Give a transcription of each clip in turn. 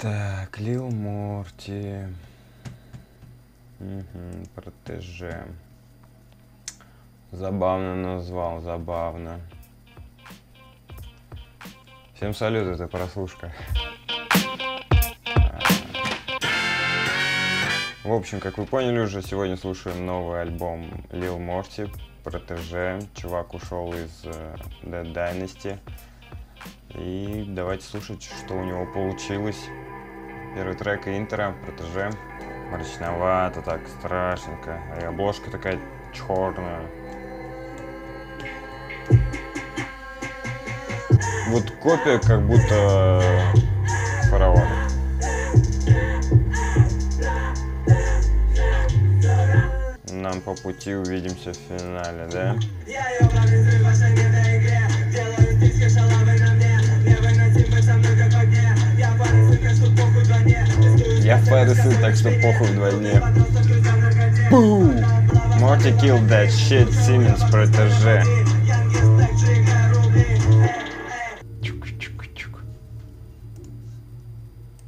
Так, Лил Морти. Мгм, протеже. Забавно назвал, забавно. Всем салют, это прослушка. В общем, как вы поняли уже, сегодня слушаем новый альбом Lil Morty, Протеже. Чувак ушел из э, Dead Dynasty. И давайте слушать, что у него получилось. Первый трек и интро, Протеже. Мрачновато, так страшненько. И обложка такая черная. Вот копия как будто фараона. Нам по пути увидимся в финале, да? Я Фэрисы, так что похуй вдвойне. Boom! Morty killed that shit, Siemens протеже.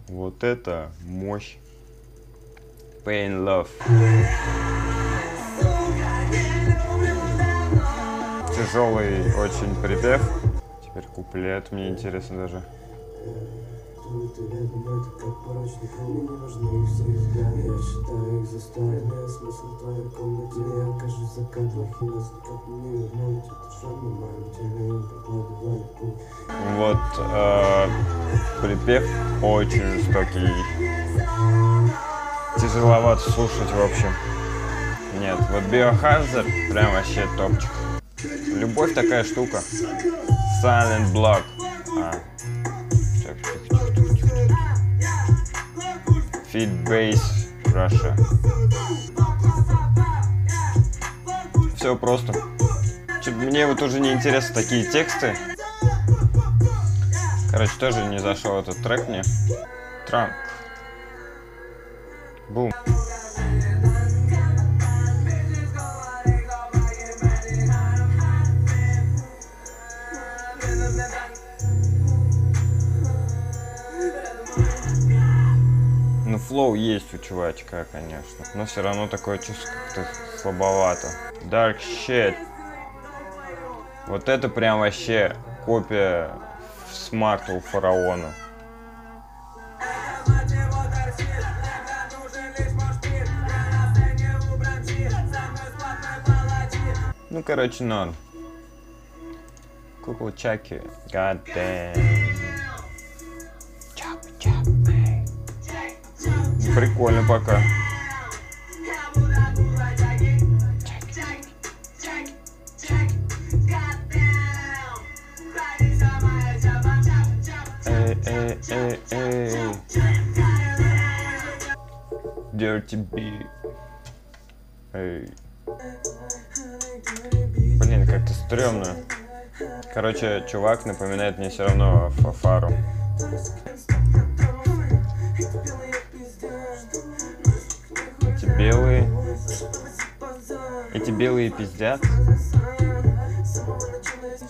Вот это мощь. Pain Love. Тяжелый очень припев. Теперь куплет, мне интересно даже. И рядом это как порочный круг Не важны их все взгляды Я считаю их застойные Смысл твоей комнате Я окажусь за кадром И нас никак не вернуть Это шрам на моем теле Он прокладывает путь Вот э, припев очень жестокий. Тяжеловато слушать, в общем. Нет, вот Biohazard прям вообще топчик. Любовь такая штука. Silent Block. А. тихо. Feed Base Russia. Все просто. Мне вот уже не интересны такие тексты. Короче, тоже не зашел этот трек мне. Транк. Бум. Ну, флоу есть у чувачка, конечно. Но все равно такое чувство как-то слабовато. Dark Shit. Вот это прям вообще копия смарта у фараона. Ну, короче, норм. Кукол Чаки. God damn. Прикольно пока. Эй, эй, эй, эй. Dirty B. Эй. Блин, как-то стрёмно. Короче, чувак напоминает мне все равно Фафару. Белые пиздят.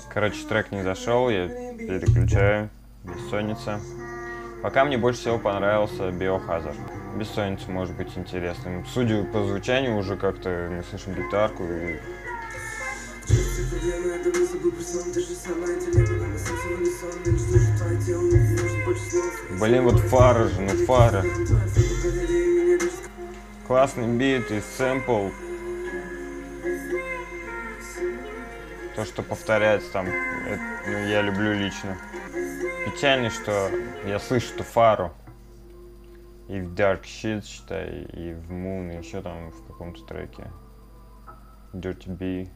Короче, трек не зашел, я переключаю. Бессонница. Пока мне больше всего понравился Biohazard. Бессонница может быть интересным. Судя по звучанию, уже как-то мы слышим гитарку и Блин, вот фара же, ну фара. Классный бит и сэмпл. То, что повторяется там, это, ну, я люблю лично. Печально, что я слышу эту фару. И в Dark Shit, считай, и в Moon, и еще там в каком-то треке. Dirty B.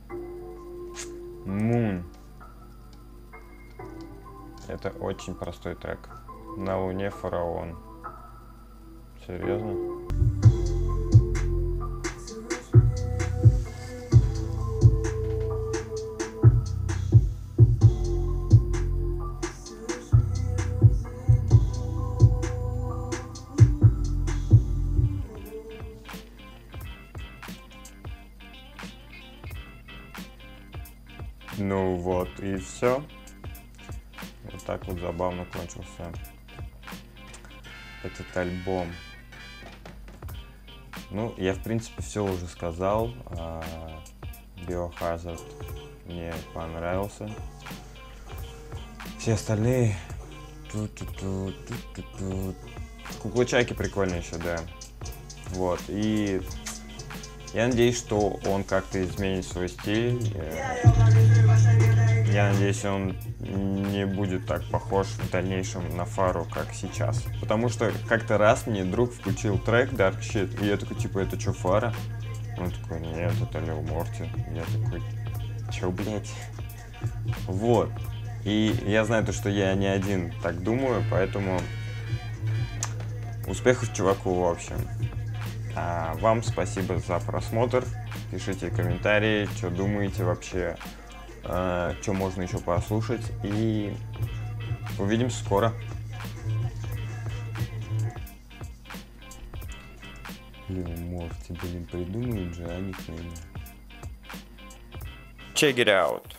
Moon. Это очень простой трек. На Луне фараон. Серьезно? Ну вот и все. Вот так вот забавно кончился этот альбом. Ну, я, в принципе, все уже сказал. А, Biohazard мне понравился. Все остальные... Куклычайки прикольные еще, да. Вот, и я надеюсь, что он как-то изменит свой стиль. Я надеюсь, он не будет так похож в дальнейшем на Фару, как сейчас. Потому что как-то раз мне друг включил трек Dark Shit, и я такой, типа, это что, Фара? Он такой, нет, это Лил Морти. Я такой, чё, блядь? Вот. И я знаю то, что я не один так думаю, поэтому успехов чуваку, в общем. А вам спасибо за просмотр. Пишите комментарии, что думаете вообще, что можно еще послушать. И увидимся скоро. Лил Морти, блин, придумают же они Check it out.